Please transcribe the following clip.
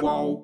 qual.